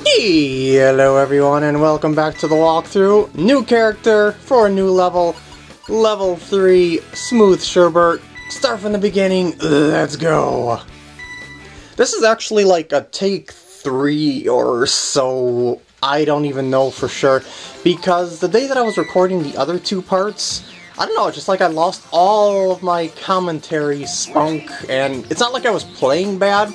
Hello everyone and welcome back to the walkthrough. New character for a new level. Level 3, Smooth Sherbert. Start from the beginning, let's go. This is actually like a take 3 or so. I don't even know for sure. Because the day that I was recording the other two parts, I don't know, just like I lost all of my commentary spunk. And it's not like I was playing bad.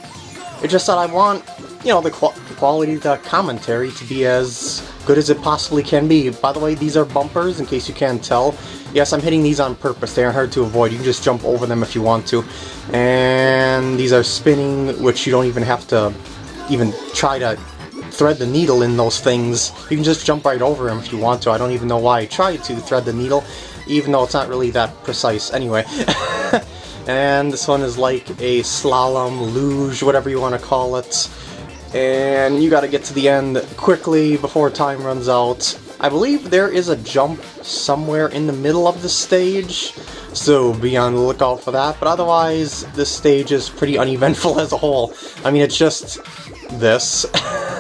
It's just that I want you know, the, qu quality of the commentary to be as good as it possibly can be. By the way, these are bumpers, in case you can't tell. Yes, I'm hitting these on purpose. They are hard to avoid. You can just jump over them if you want to. And these are spinning, which you don't even have to even try to thread the needle in those things. You can just jump right over them if you want to. I don't even know why I tried to thread the needle, even though it's not really that precise. Anyway. and this one is like a slalom, luge, whatever you want to call it and you gotta get to the end quickly before time runs out. I believe there is a jump somewhere in the middle of the stage, so be on the lookout for that, but otherwise this stage is pretty uneventful as a whole. I mean, it's just this.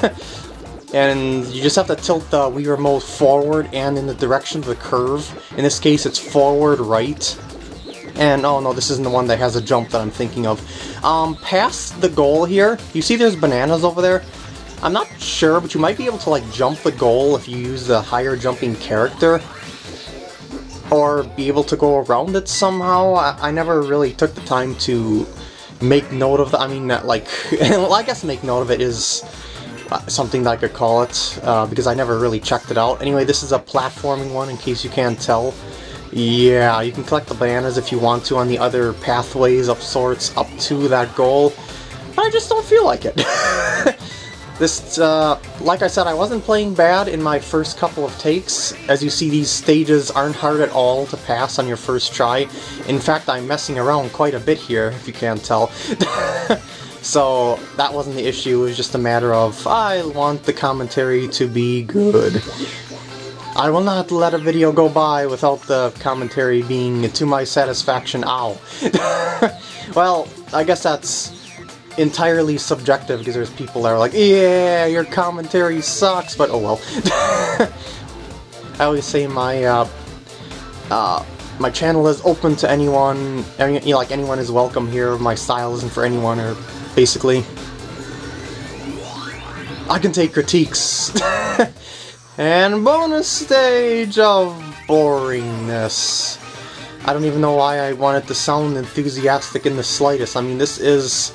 and you just have to tilt the Wii Remote forward and in the direction of the curve. In this case, it's forward right. And, oh no, this isn't the one that has a jump that I'm thinking of. Um, past the goal here, you see there's bananas over there? I'm not sure, but you might be able to, like, jump the goal if you use the higher jumping character. Or be able to go around it somehow. I, I never really took the time to make note of that. I mean, like, well, I guess make note of it is uh, something that I could call it, uh, because I never really checked it out. Anyway, this is a platforming one, in case you can't tell. Yeah, you can collect the bananas if you want to on the other pathways of sorts up to that goal, but I just don't feel like it. this, uh, like I said, I wasn't playing bad in my first couple of takes. As you see, these stages aren't hard at all to pass on your first try. In fact, I'm messing around quite a bit here, if you can't tell. so, that wasn't the issue, it was just a matter of, I want the commentary to be good. I will not let a video go by without the commentary being to my satisfaction. Ow. well, I guess that's entirely subjective because there's people that are like, yeah, your commentary sucks, but oh well. I always say my, uh, uh, my channel is open to anyone, any, you know, like anyone is welcome here, my style isn't for anyone, or basically, I can take critiques. And bonus stage of boringness. I don't even know why I wanted to sound enthusiastic in the slightest. I mean, this is...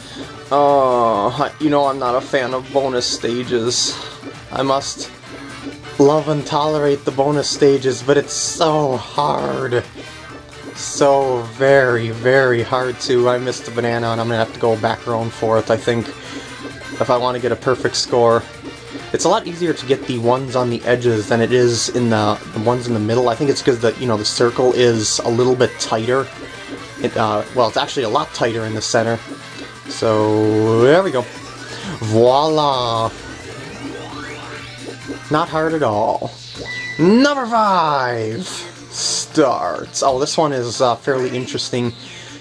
Uh, you know I'm not a fan of bonus stages. I must love and tolerate the bonus stages, but it's so hard. So very, very hard to. I missed the banana and I'm gonna have to go back around for it, I think, if I want to get a perfect score. It's a lot easier to get the ones on the edges than it is in the, the ones in the middle. I think it's because the you know the circle is a little bit tighter. It, uh, well, it's actually a lot tighter in the center. So there we go. Voila! Not hard at all. Number five starts. Oh, this one is uh, fairly interesting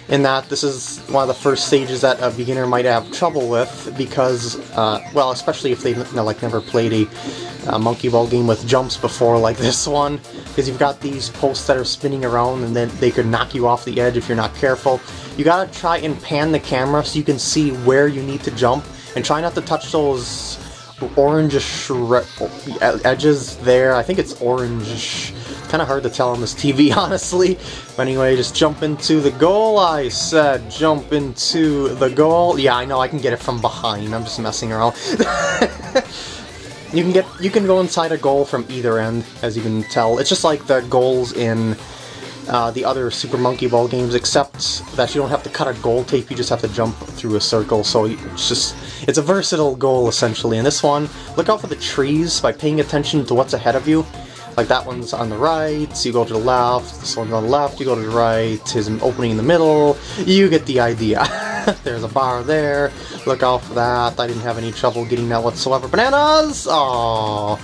in that this is one of the first stages that a beginner might have trouble with because, uh, well, especially if they've you know, like never played a, a, monkey ball game with jumps before like this one, because you've got these posts that are spinning around and then they could knock you off the edge if you're not careful. You gotta try and pan the camera so you can see where you need to jump and try not to touch those orange edges there. I think it's orange Kind of hard to tell on this TV, honestly. But anyway, just jump into the goal, I said. Jump into the goal. Yeah, I know I can get it from behind. I'm just messing around. you can get you can go inside a goal from either end, as you can tell. It's just like the goals in uh, the other Super Monkey Ball games, except that you don't have to cut a goal tape, you just have to jump through a circle, so it's just, it's a versatile goal, essentially. In this one, look out for the trees by paying attention to what's ahead of you. Like that one's on the right, so you go to the left, this one's on the left, you go to the right, there's an opening in the middle, you get the idea. There's a bar there, look out for that, I didn't have any trouble getting that whatsoever. Bananas! Oh,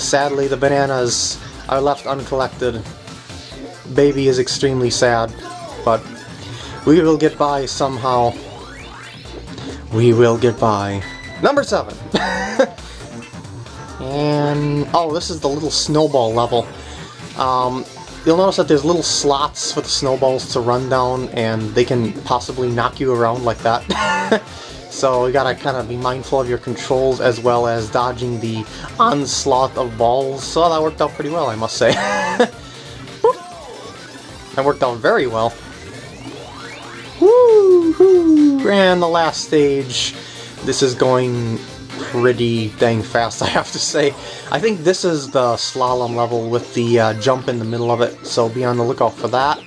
Sadly, the bananas are left uncollected. Baby is extremely sad, but we will get by somehow. We will get by. Number seven. And, oh, this is the little snowball level. Um, you'll notice that there's little slots for the snowballs to run down, and they can possibly knock you around like that. so you gotta kind of be mindful of your controls as well as dodging the onslaught of balls. So that worked out pretty well, I must say. that worked out very well. Woo! And the last stage, this is going pretty dang fast, I have to say. I think this is the slalom level with the uh, jump in the middle of it, so be on the lookout for that.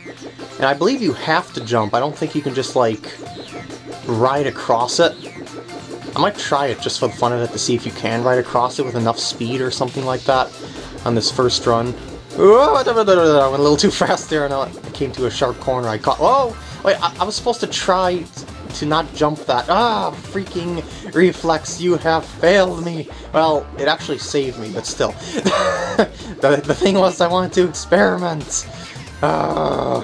And I believe you have to jump. I don't think you can just, like, ride across it. I might try it just for the fun of it to see if you can ride across it with enough speed or something like that on this first run. Oh, I went a little too fast there and I came to a sharp corner. I caught. Oh! Wait, I, I was supposed to try to not jump that. Ah, freaking reflex, you have failed me. Well, it actually saved me, but still. the, the thing was I wanted to experiment. Uh,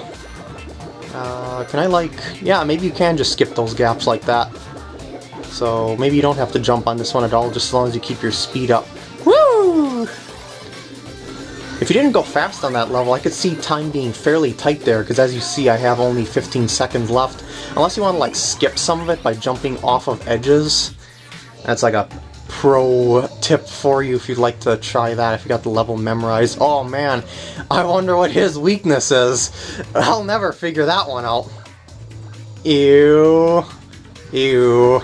uh, can I like... Yeah, maybe you can just skip those gaps like that. So maybe you don't have to jump on this one at all, just as long as you keep your speed up. Woo! If you didn't go fast on that level, I could see time being fairly tight there, because as you see, I have only 15 seconds left. Unless you want to like skip some of it by jumping off of edges. That's like a pro tip for you if you'd like to try that, if you got the level memorized. Oh man, I wonder what his weakness is. I'll never figure that one out. Ew. Ew.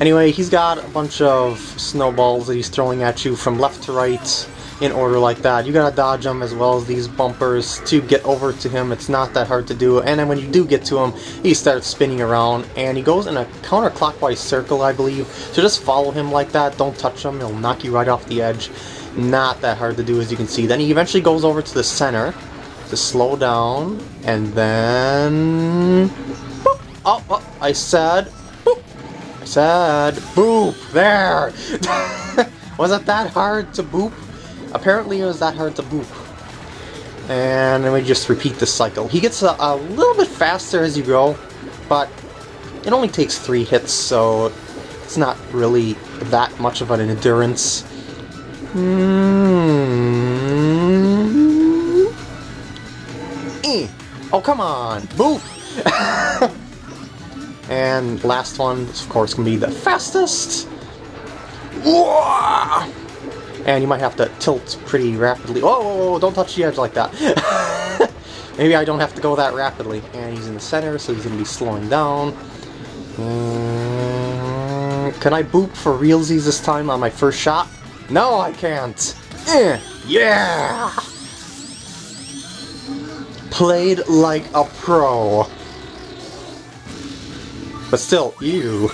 Anyway, he's got a bunch of snowballs that he's throwing at you from left to right in order like that. You gotta dodge them as well as these bumpers to get over to him. It's not that hard to do. And then when you do get to him, he starts spinning around and he goes in a counterclockwise circle, I believe. So just follow him like that. Don't touch him. He'll knock you right off the edge. Not that hard to do as you can see. Then he eventually goes over to the center to slow down and then... Boop. Oh, oh, I said... Boop. I said... Boop. There! Was it that hard to boop? Apparently it was that hard to boop. And then we just repeat the cycle. He gets a, a, little bit faster as you go, but it only takes three hits, so it's not really that much of an endurance. Mm -hmm. Oh, come on! Boop! and last one, of course, can be the fastest. Whoa! And you might have to tilt pretty rapidly. Oh, don't touch the edge like that. Maybe I don't have to go that rapidly. And he's in the center, so he's going to be slowing down. Mm, can I boop for realsies this time on my first shot? No, I can't. Eh, yeah! Played like a pro. But still, ew.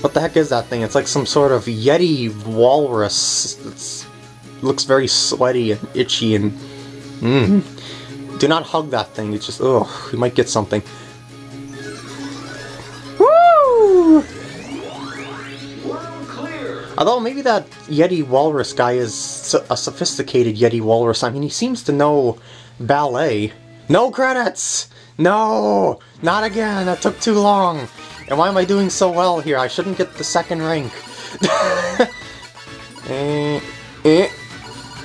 What the heck is that thing? It's like some sort of Yeti walrus. It looks very sweaty and itchy and... Mmm. Do not hug that thing. It's just, ugh, you might get something. Although maybe that Yeti Walrus guy is a sophisticated Yeti Walrus. I mean, he seems to know ballet. No credits! No! Not again! That took too long! And why am I doing so well here? I shouldn't get the second rank. eh, eh,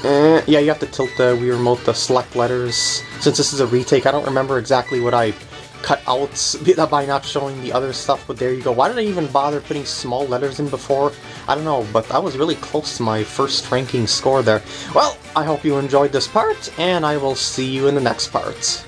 eh. Yeah, you have to tilt the Wii Remote to select letters. Since this is a retake, I don't remember exactly what I cut out by not showing the other stuff, but there you go. Why did I even bother putting small letters in before? I don't know, but I was really close to my first ranking score there. Well, I hope you enjoyed this part, and I will see you in the next part.